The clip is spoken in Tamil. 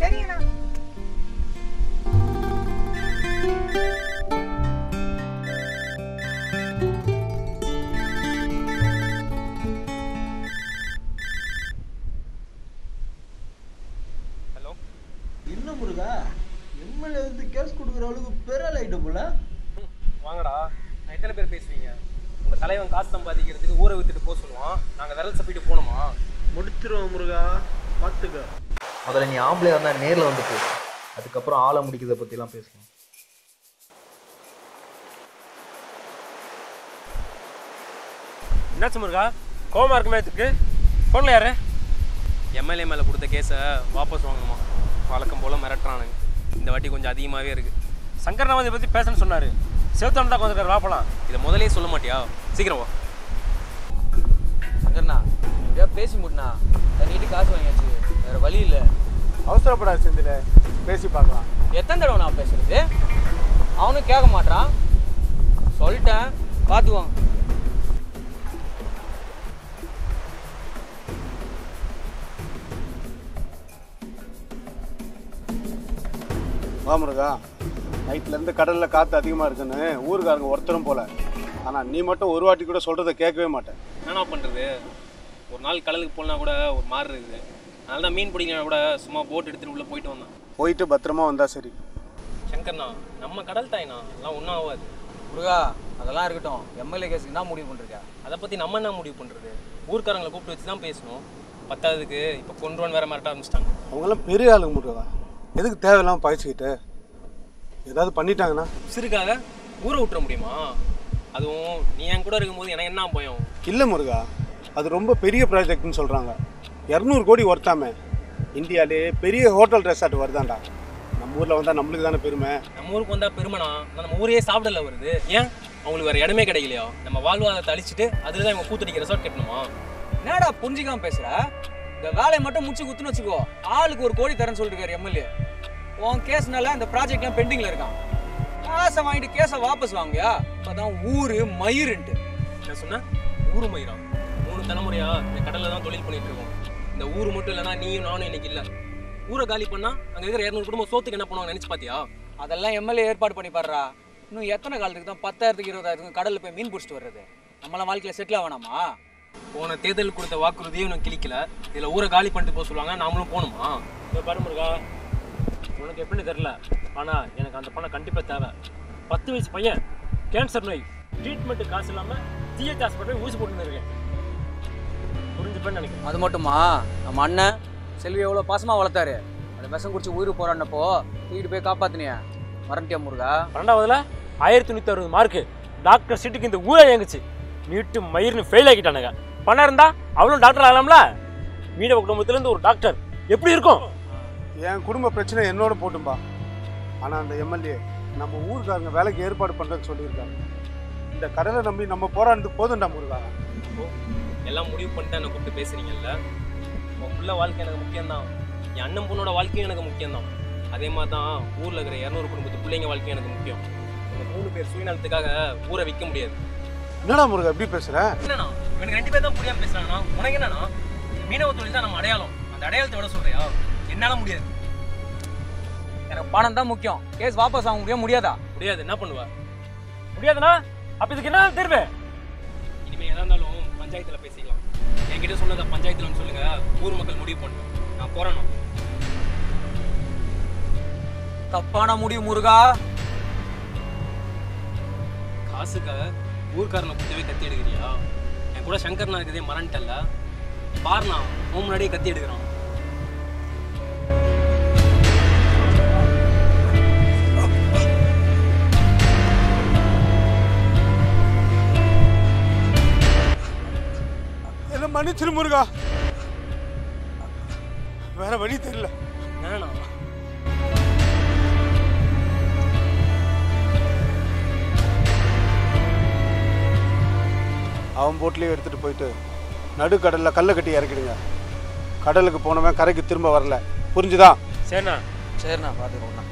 சரிங்கண்ணா. ஹலோ. என்ன முருகா? எம்எல்ஏ வந்து கேஸ் கொடுக்குற அளவுக்கு பெரிய லைட்டு போல. வாங்கடா. நான் எத்தனை பேர் பேசுவீங்க? உங்க தலைவன் காசு சம்பாதிக்கிறதுக்கு ஊரை வித்துட்டு போக சொல்லுவான். நாங்க விரல் சப்பிட்டு போகணுமா? முடிச்சிருவோம் முருகா. பார்த்துக்க முதல்ல நீ ஆம்பளையா இருந்தா நேர்ல வந்து பேசு. அதுக்கப்புறம் ஆளை முடிக்கிறத பத்திலாம் பேசலாம். என்னாச்சு முருகா? கோமா இருக்குமே இதுக்கு? ஃபோனில் யாரு? எம்எல்ஏ மேலே கொடுத்த கேஸை வாபஸ் வாங்கணுமா? வழக்கம் போல் மிரட்டுறானுங்க. இந்த வாட்டி கொஞ்சம் அதிகமாகவே இருக்குது சங்கர் இதை பற்றி பேசணும்னு சொன்னார். சிவத்தம் தான் கொஞ்சம் வாப்பலாம் இதை முதலே சொல்ல மாட்டியா? சீக்கிரம் வா. சங்கர்ண்ணா எப்படியா பேசி முட்டினா தண்ணிட்டு காசு வாங்கியாச்சு. வேற வழி இல்லை. அவசரப்படாது செந்தில. பேசி பார்க்கலாம். எத்தனை தடவை நான் பேசுறது? அவனும் கேட்க மாட்டான் சொல்லிட்டேன். பார்த்துவான் வா முருகா. நைட்லேருந்து கடலில் காற்று அதிகமாக இருக்குன்னு ஊருக்காரங்க ஒருத்தரும் போல. ஆனால் நீ மட்டும் ஒரு வாட்டி கூட சொல்கிறத கேட்கவே மாட்டேன். என்னண்ணா பண்ணுறது ஒரு நாள் கடலுக்கு போனா கூட ஒரு மாதிரி இருக்குது. அதனால தான் மீன் பிடிக்கலாம் கூட சும்மா போட் எடுத்துகிட்டு உள்ளே போயிட்டு வந்தேன். போயிட்டு பத்திரமா வந்தா சரி. சங்கர்ண்ணா நம்ம கடல் தாய்ண்ணா? எல்லாம் ஒன்றும் ஆகாது. முருகா அதெல்லாம் இருக்கட்டும். எம்எல்ஏ கேஸுக்கு தான் முடிவு பண்ணிருக்க அதை பற்றி நம்ம என்ன முடிவு பண்ணுறது ஊர்க்காரங்களை கூப்பிட்டு வச்சு தான் பேசணும். பத்தாவதுக்கு இப்போ கொண்டுருவான் வேற மிரட்ட ஆரம்பிச்சிட்டாங்க. அவங்கெல்லாம் பெரிய ஆளுங்க முருகா. எதுக்கு தேவையில்லாமல் பாய்ச்சிக்கிட்டு? ஏதாவது பண்ணிட்டாங்கன்னா? சிறுக்காக ஊரை விட்டுற முடியுமா? அதுவும் நீ என் கூட இருக்கும்போது எனக்கு என்ன பயம்? இல்லை முருகா. அது ரொம்ப பெரிய ப்ராஜெக்ட்னு சொல்கிறாங்க இரநூறு கோடி ஒருத்தாமே இந்தியாலே பெரிய ஹோட்டல் ரெசார்ட் வருதாண்டா. நம்ம ஊரில் வந்தால் நம்மளுக்கு தானே பெருமை. நம்ம ஊருக்கு வந்தால் பெருமைனா நம்ம ஊரே சாப்பிடல வருது. ஏன்? அவங்களுக்கு வேற இடமே கிடைக்கலையோ? நம்ம வாழ்வாதாரத்தை அழிச்சிட்டு அதில் தான் இவங்க கூத்தடிக்க ரெசார்ட் கட்டணுமா? என்னடா புரிஞ்சிக்காம பேசுகிற இந்த வேலையை மட்டும் முடிச்சு குத்துன்னு வச்சுக்கோ. ஆளுக்கு ஒரு கோடி தரேன்னு சொல்லிருக்காரு எம்எல்ஏ. உன் கேஸ்னால இந்த ப்ராஜெக்ட்லாம் பெண்டிங்கில் இருக்கான். காசை வாங்கிட்டு கேஸை வாபஸ் வாங்கியா அப்பதான் ஊர் மயிருன்ட்டு. என்ன சொன்ன ஊரு மயிரா? தலைமுறையா இந்த கடல்ல தான் தொழில் பண்ணிட்டு இருக்கோம். இந்த ஊர் மட்டும் இல்லைன்னா நீயும் நானும் இன்னைக்கு இல்ல. ஊரை காலி பண்ணா அங்க இருக்கிற இரநூறு குடும்பம் சோத்துக்கு என்ன பண்ணுவாங்க நினைச்சு பாத்தியா? அதெல்லாம் எம்எல்ஏ ஏற்பாடு பண்ணி பாடுறா இன்னும் எத்தனை காலத்துக்கு தான் பத்தாயிரத்துக்கு இருபதாயிரத்துக்கு கடல்ல போய் மீன் பிடிச்சிட்டு வர்றது. நம்மளாம் வாழ்க்கையில செட்டில் ஆகணாமா? போன தேர்தல் கொடுத்த வாக்குறுதியும் இன்னும் கிளிக்கல இதுல ஊரை காலி பண்ணிட்டு போக சொல்லுவாங்க நாமளும் போகணுமா? இப்போ பாரு முருகா. உனக்கு எப்படின்னு தெரில ஆனால் எனக்கு அந்த பணம் கண்டிப்பாக தேவை. பத்து வயசு பையன் கேன்சர் நோய். ட்ரீட்மெண்ட்டு காசு இல்லாமல் ஜிஹெச் ஹாஸ்பிட்டல் ஊசி போட்டுன்னு இருக்கேன். புரிஞ்சுப்பேன்னு நினைக்கிறேன். அது மட்டுமா? நம்ம அண்ணன் செல்வி எவ்வளோ பாசமா வளர்த்தாரு. அந்த விஷம் குடிச்சு உயிர் போறான்னப்போ தூக்கிட்டு போய் காப்பாத்தினியா. மறந்துட்டியா முருகா? பன்னெண்டாவதுல ஆயிரத்தி நூற்றி அறுபது மார்க்கு டாக்டர் சீட்டுக்கு இந்த ஊரே இயங்குச்சு. நீட்டு மயிர்னு ஃபெயில் ஆக்கிட்டானுங்க. பணம் இருந்தா அவளும் டாக்டர் ஆகலாம்ல? மீனவ குடும்பத்துலேருந்து ஒரு டாக்டர் எப்படி இருக்கும்? என் குடும்ப பிரச்சனை என்னோட போட்டும்பா. ஆனால் அந்த எம்எல்ஏ நம்ம ஊருக்காரங்க வேலைக்கு ஏற்பாடு பண்ணுறேன்னு சொல்லியிருக்காங்க இந்த கடலை நம்பி நம்ம போராடுறது போதும்டா முருகா. எல்லாம் முடிவு பண்ணிட்டு என்னை கூப்பிட்டு பேசுறீங்கல்ல? உன் புள்ள வாழ்க்கை எனக்கு முக்கியம்தான். என் அண்ணன் பொண்ணோட வாழ்க்கையும் எனக்கு முக்கியம்தான். அதே மாதிரி தான் ஊரில் இருக்கிற இரநூறு குடும்பத்து பிள்ளைங்க வாழ்க்கையும் எனக்கு முக்கியம். உங்க மூணு பேர் சுயநலத்துக்காக ஊரை விற்க முடியாது. என்னடா முருகா எப்படி பேசுற? என்னண்ணா எனக்கு ரெண்டு பேர் தான் புரியாம பேசுறாங்கண்ணா. உனக்கு என்னண்ணா மீனவ தொழில் தான் நம்ம அடையாளம். அந்த அடையாளத்தை விட சொல்றியா? என்னால முடியாது. எனக்கு பணம் தான் முக்கியம். கேஸ் வாபஸ் வாங்க முடியும் முடியாதா? முடியாது. என்ன பண்ணுவ? முடியாதுண்ணா? அப்போ இதுக்கு என்ன தீர்வு? இனிமே எதா இருந்தாலும் பஞ்சாயத்தில் பேசிக்கலாம். என்கிட்ட சொன்னதை பஞ்சாயத்தில் சொல்லுங்கள் ஊர் மக்கள் முடிவு பண்ணணும். நான் போறணும் தப்பான முடிவு முருகா. காசுக்காக ஊர்க்காரனை குத்தவே கத்தி எடுக்கிறியா? என் கூட சங்கர்னா இருக்கிறதே மறந்துட்டல்ல. பாருண்ணா உன் முன்னாடியே கத்தி எடுக்கிறான் மன்னிச்சிரு முருகா. வேற வழி தெரியல. என்னண்ணா அவன் போட்லேயே எடுத்துட்டு போயிட்டு நடுக்கடலில் கல்லை கட்டி இறக்கிடுங்க. கடலுக்கு போனவன் கரைக்கு திரும்ப வரல. புரிஞ்சுதா? சரிண்ணா. சரிண்ணா பார்த்துக்கோண்ணா